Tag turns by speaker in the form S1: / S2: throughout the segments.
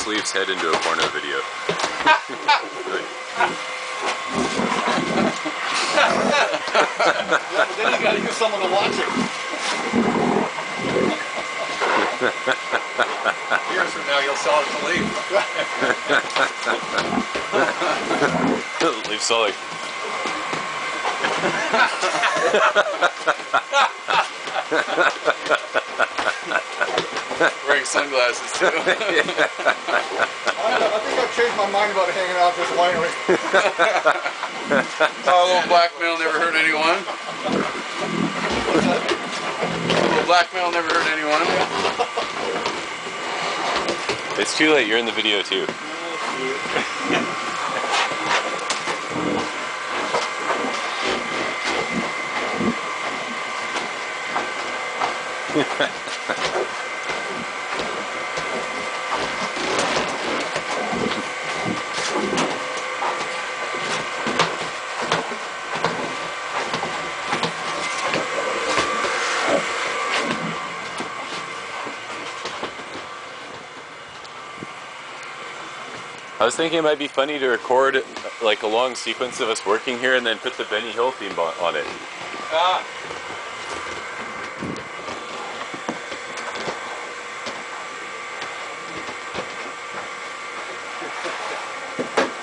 S1: Sleeve's head into a porno video.
S2: Yeah, but then you gotta get someone to watch it.
S3: Years from now, you'll sell it to Lee.
S1: Leave Sully.
S3: Wearing sunglasses too.
S2: I, don't know, I think I've changed my mind about hanging out at this winery.
S3: Oh, a little blackmail never hurt anyone. A little blackmail never hurt anyone.
S1: It's too late. You're in the video too. Oh, was thinking it might be funny to record like a long sequence of us working here and then put the Benny Hill theme on on it.
S3: Ah.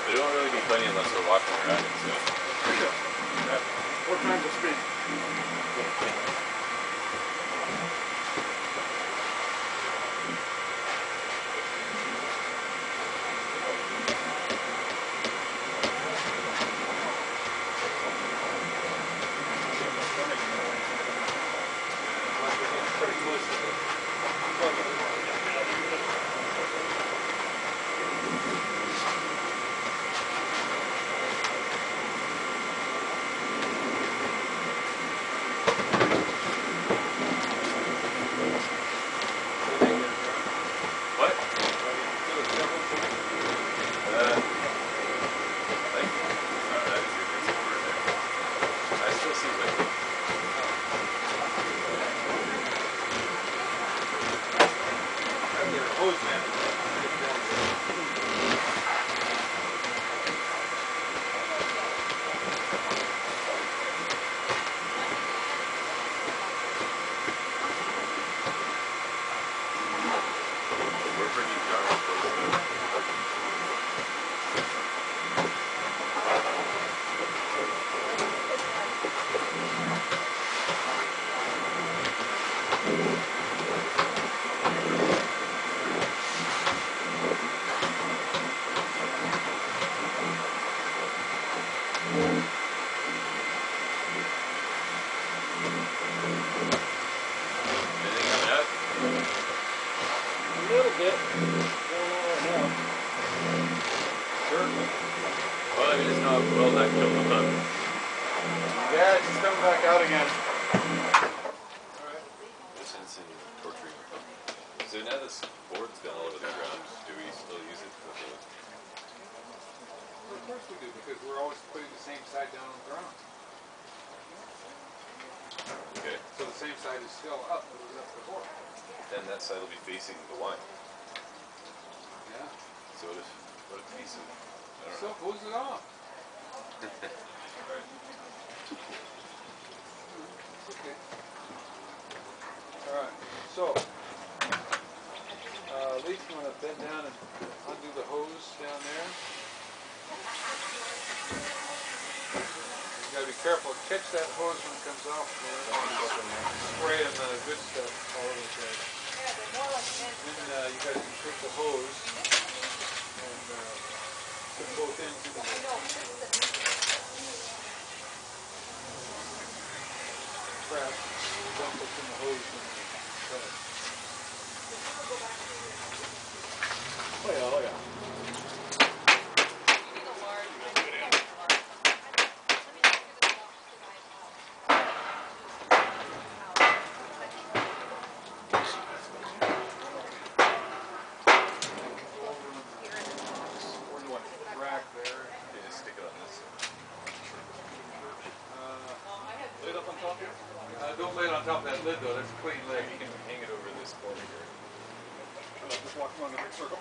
S1: It won't really be funny unless we're walking around it. So.
S2: What time to speak?
S1: What? Uh, like, uh, that is a good word there. I still see liquid.
S3: Hose man.
S1: We're pretty darn close though. Anything coming out?
S2: A little bit. Going on right now.
S1: Well, I mean, it's not well that killed the bug.
S2: Yeah, it's just coming back out again.
S1: This is in torturing. So now this board's gone all over the ground. Do we still use it for the?
S3: Of course we do, because we're always putting the same side down on the ground.
S1: Okay.
S3: So the same side is still up, it was up before.
S1: Then that side will be facing the wine.
S3: Yeah.
S1: So what if what if piece of I don't
S3: So
S1: know.
S3: hose it off.
S1: Alright.
S3: Okay. All right, so, uh, Lee's gonna bend down and undo the hose down there. You gotta be careful, catch that hose when it comes off. Spray and the good stuff all over the place. Then, uh, you gotta take the hose. And, uh, put both ends in the trap, dump what's in the hose. and cut it.
S2: Oh yeah, oh yeah.
S3: Or you want rack there.
S1: Stick it on this.
S3: Uh, up on top here? Uh, don't lay it on top of that lid though, that's a clean lid.
S1: You can hang it over this corner here.
S2: I'm just walking around in big circle.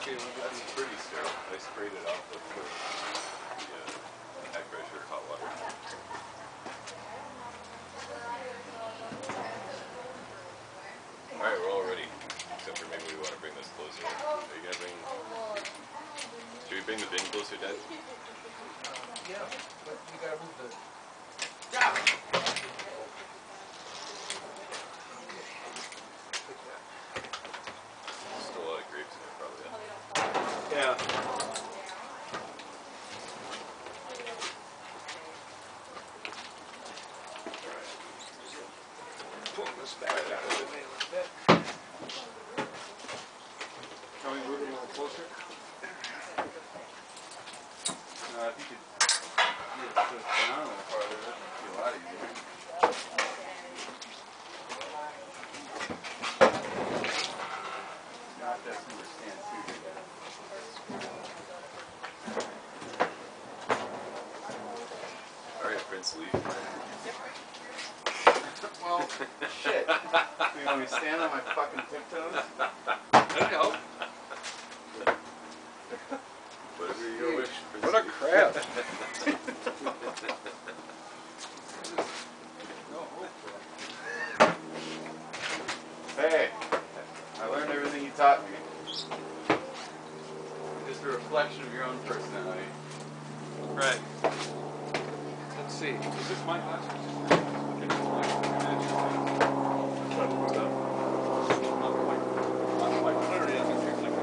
S4: Okay,
S1: That's pretty sterile. I sprayed it off with the, the uh, high pressure hot water. Alright, we're all ready. Except for maybe we want to bring this closer. Are you gonna bring, should we bring the bin closer, Dad?
S4: Yeah, but you gotta move the.
S1: Still a lot of grapes in there probably.
S4: Yeah. Pull this back. Can we move it a little closer? No, I think it, you put it down a little farther, that'd be a lot easier. Not that number stands too, yeah.
S1: Alright, Prince Leaf.
S4: Well, shit. You want me to stand on my fucking tiptoes? That'd help.
S1: Whatever your wish, Prince
S2: What a
S1: Leaf.
S2: crap.
S4: Hey, I learned everything you taught me. Just a reflection of your own personality.
S3: Right.
S4: Let's see.
S3: Is this my glasses? Not quite, not quite clarity, I think it's like, uh,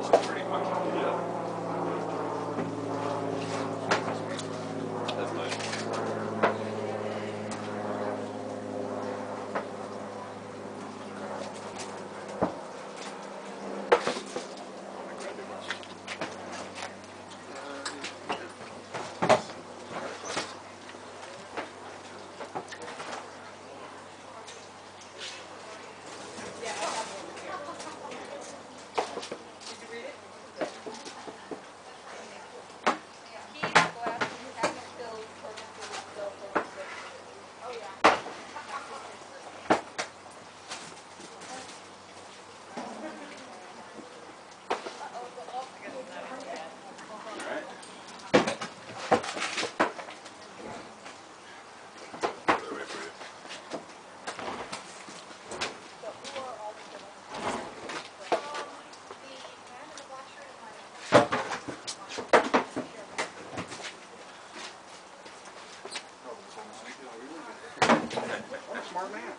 S3: it's pretty much, yeah.
S1: That's mine.
S4: Alright?
S1: Put it away for you.
S2: What a smart man.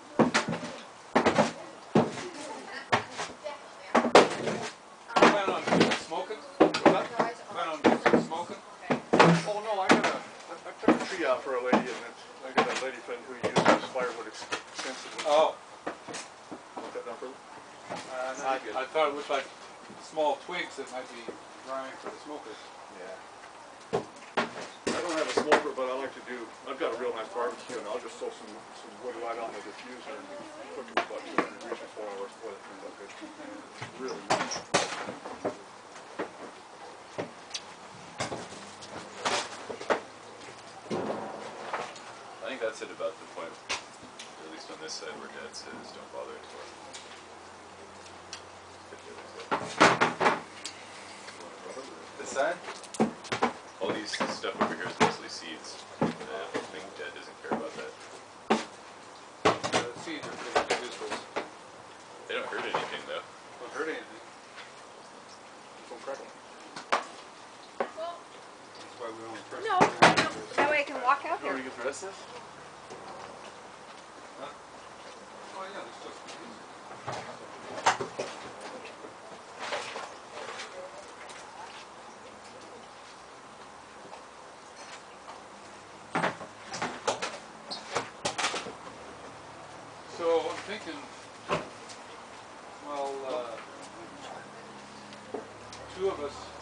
S3: Plan on smoking? Plan on smoking?
S2: Oh, no, I got a, I I took a tree out for a lady and it's, I got a lady friend who uses firewood extensively.
S3: Oh,
S2: Want that further?
S3: uh, no, I, I thought it looked like small twigs that might be drying for the smokers.
S4: Yeah.
S2: I don't have a smoker, but I like to do, I've got a real nice barbecue and I'll just throw some, some wood right on the diffuser and cook it about two hundred degrees for four hours before it comes up good. Really nice.
S1: I think that's it about the point, at least on this side where Dad says, don't bother anymore. Hit the other.
S4: This side?
S1: All these stuff over here is mostly seeds. and I don't think Dad doesn't care about that.
S3: The seeds are pretty useful.
S1: They don't hurt anything though.
S3: Don't hurt anything.
S2: Don't crackle.
S3: That's why we only press.
S5: No,
S3: it
S5: no, that way I can walk out
S4: You want
S5: here.
S4: to get the rest of this?
S3: Oh, yeah, there's just. So I'm thinking, well, uh, two of us